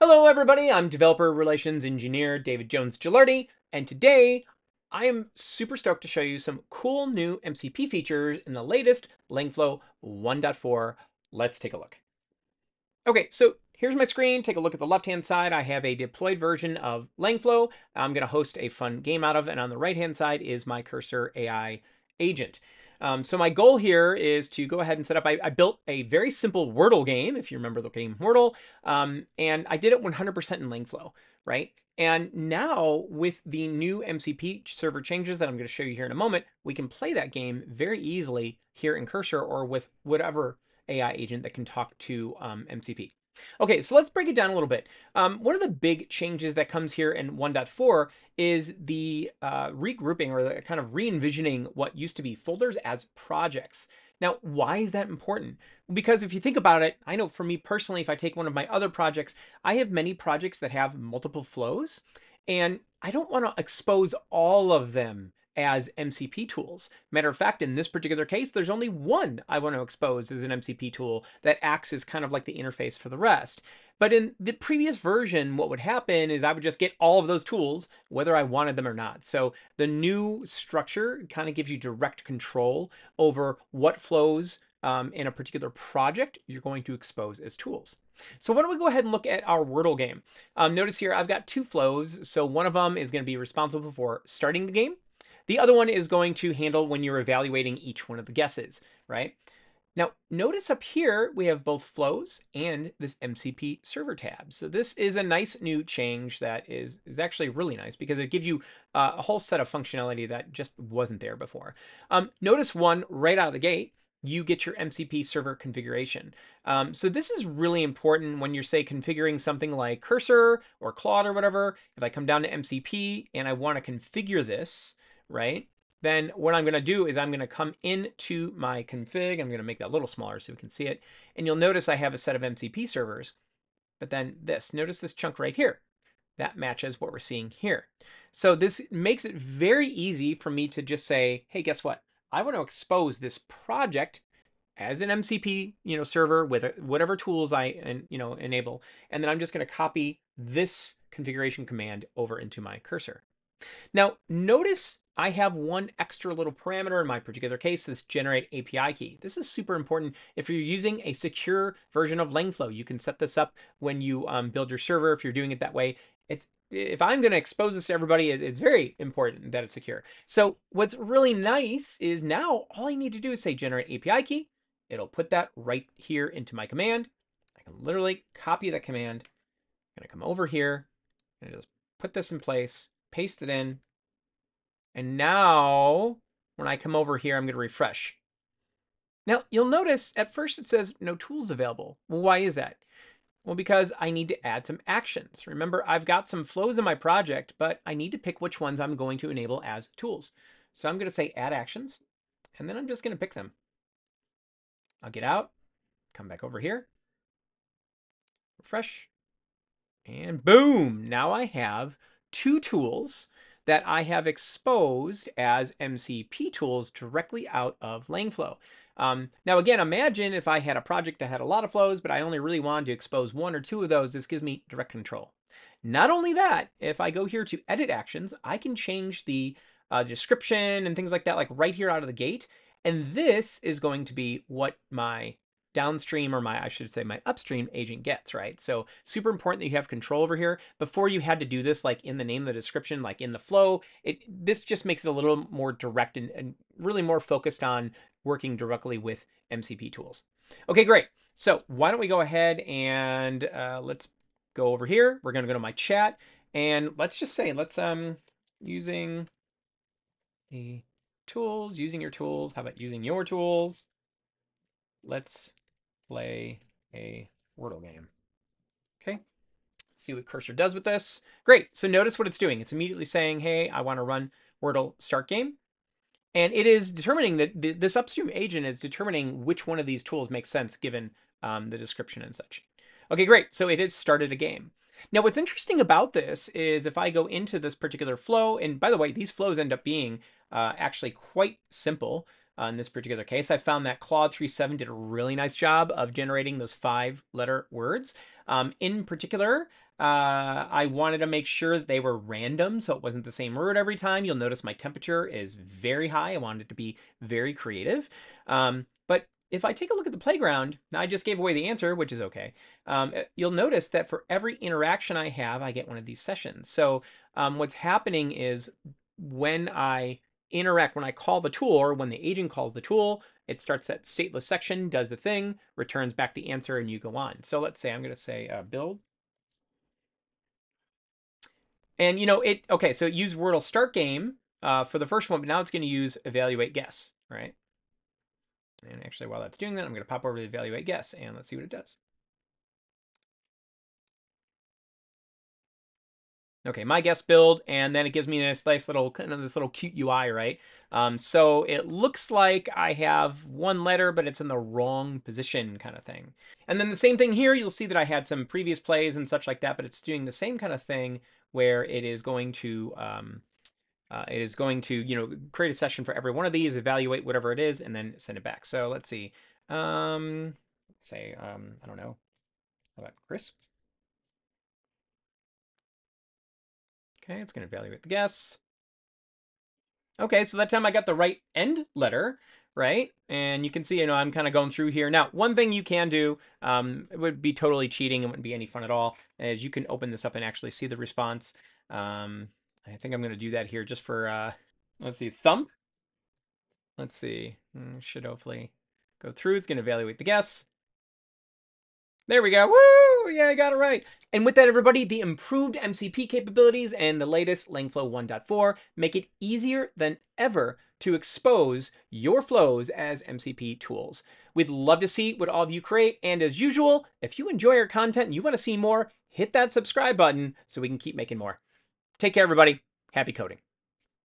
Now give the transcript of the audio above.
Hello, everybody. I'm developer relations engineer David Jones Gilardi, and today I am super stoked to show you some cool new MCP features in the latest LangFlow 1.4. Let's take a look. Okay, so here's my screen. Take a look at the left-hand side. I have a deployed version of LangFlow. I'm going to host a fun game out of, and on the right-hand side is my cursor AI agent. Um, so my goal here is to go ahead and set up, I, I, built a very simple Wordle game, if you remember the game Wordle, um, and I did it 100% in LangFlow, right? And now with the new MCP server changes that I'm going to show you here in a moment, we can play that game very easily here in Cursor or with whatever AI agent that can talk to um, MCP. Okay, so let's break it down a little bit. Um, one of the big changes that comes here in 1.4 is the uh, regrouping or the kind of re-envisioning what used to be folders as projects. Now, why is that important? Because if you think about it, I know for me personally, if I take one of my other projects, I have many projects that have multiple flows, and I don't want to expose all of them as MCP tools. Matter of fact, in this particular case, there's only one I want to expose as an MCP tool that acts as kind of like the interface for the rest. But in the previous version, what would happen is I would just get all of those tools, whether I wanted them or not. So the new structure kind of gives you direct control over what flows um, in a particular project you're going to expose as tools. So why don't we go ahead and look at our Wordle game. Um, notice here I've got two flows. So one of them is going to be responsible for starting the game the other one is going to handle when you're evaluating each one of the guesses, right? Now, notice up here, we have both flows and this MCP server tab. So this is a nice new change that is, is actually really nice because it gives you uh, a whole set of functionality that just wasn't there before. Um, notice one right out of the gate, you get your MCP server configuration. Um, so this is really important when you're, say, configuring something like Cursor or Claude or whatever. If I come down to MCP and I want to configure this, right? Then what I'm going to do is I'm going to come into my config. I'm going to make that a little smaller so we can see it. And you'll notice I have a set of MCP servers. But then this, notice this chunk right here. That matches what we're seeing here. So this makes it very easy for me to just say, hey, guess what? I want to expose this project as an MCP, you know, server with whatever tools I, you know, enable. And then I'm just going to copy this configuration command over into my cursor. Now, notice I have one extra little parameter in my particular case, this generate API key. This is super important if you're using a secure version of LangFlow. You can set this up when you um, build your server if you're doing it that way. It's if I'm going to expose this to everybody, it's very important that it's secure. So what's really nice is now all I need to do is say generate API key. It'll put that right here into my command. I can literally copy that command. I'm going to come over here and just put this in place, paste it in, and now when I come over here, I'm going to refresh. Now you'll notice at first it says no tools available. Well, why is that? Well, because I need to add some actions. Remember, I've got some flows in my project, but I need to pick which ones I'm going to enable as tools. So I'm going to say add actions, and then I'm just going to pick them. I'll get out, come back over here, refresh, and boom, now I have two tools that I have exposed as MCP tools directly out of LangFlow. Um, now, again, imagine if I had a project that had a lot of flows, but I only really wanted to expose one or two of those, this gives me direct control. Not only that, if I go here to edit actions, I can change the uh, description and things like that, like right here out of the gate. And this is going to be what my downstream or my, I should say my upstream agent gets, right? So super important that you have control over here. Before you had to do this like in the name the description, like in the flow, it this just makes it a little more direct and, and really more focused on working directly with MCP tools. Okay, great. So why don't we go ahead and uh, let's go over here. We're gonna go to my chat and let's just say, let's um using the tools, using your tools. How about using your tools? Let's play a Wordle game. Okay, Let's see what Cursor does with this. Great, so notice what it's doing. It's immediately saying, hey, I wanna run Wordle start game. And it is determining that this upstream agent is determining which one of these tools makes sense given um, the description and such. Okay, great. So it has started a game. Now, what's interesting about this is if I go into this particular flow, and by the way, these flows end up being uh, actually quite simple. In this particular case. I found that Claude 3.7 did a really nice job of generating those five letter words. Um, in particular, uh, I wanted to make sure that they were random, so it wasn't the same word every time. You'll notice my temperature is very high. I wanted it to be very creative. Um, but if I take a look at the playground, I just gave away the answer, which is okay. Um, eh, you'll notice that for every interaction I have, I get one of these sessions. So um, what's happening is when I interact, when I call the tool or when the agent calls the tool, it starts that stateless section, does the thing, returns back the answer, and you go on. So let's say I'm going to say uh, build. And you know, it, okay, so use Wordle start game uh, for the first one, but now it's going to use evaluate guess, right? And actually, while that's doing that, I'm going to pop over to evaluate guess and let's see what it does. Okay, my guess build, and then it gives me this nice little kind of this little cute UI, right? Um, so it looks like I have one letter, but it's in the wrong position kind of thing. And then the same thing here, you'll see that I had some previous plays and such like that, but it's doing the same kind of thing where it is going to um, uh, it is going to, you know, create a session for every one of these, evaluate whatever it is, and then send it back. So let's see. Um, say, um, I don't know. How about crisp? Okay, it's going to evaluate the guess. Okay, so that time I got the right end letter, right? And you can see, you know, I'm kind of going through here. Now, one thing you can do, um, it would be totally cheating. It wouldn't be any fun at all, is you can open this up and actually see the response. Um, I think I'm going to do that here just for, uh, let's see, thump. Let's see, hmm, should hopefully go through. It's going to evaluate the guess. There we go. Woo! Yeah, I got it right. And with that, everybody, the improved MCP capabilities and the latest LangFlow 1.4 make it easier than ever to expose your flows as MCP tools. We'd love to see what all of you create. And as usual, if you enjoy our content and you want to see more, hit that subscribe button so we can keep making more. Take care, everybody. Happy coding.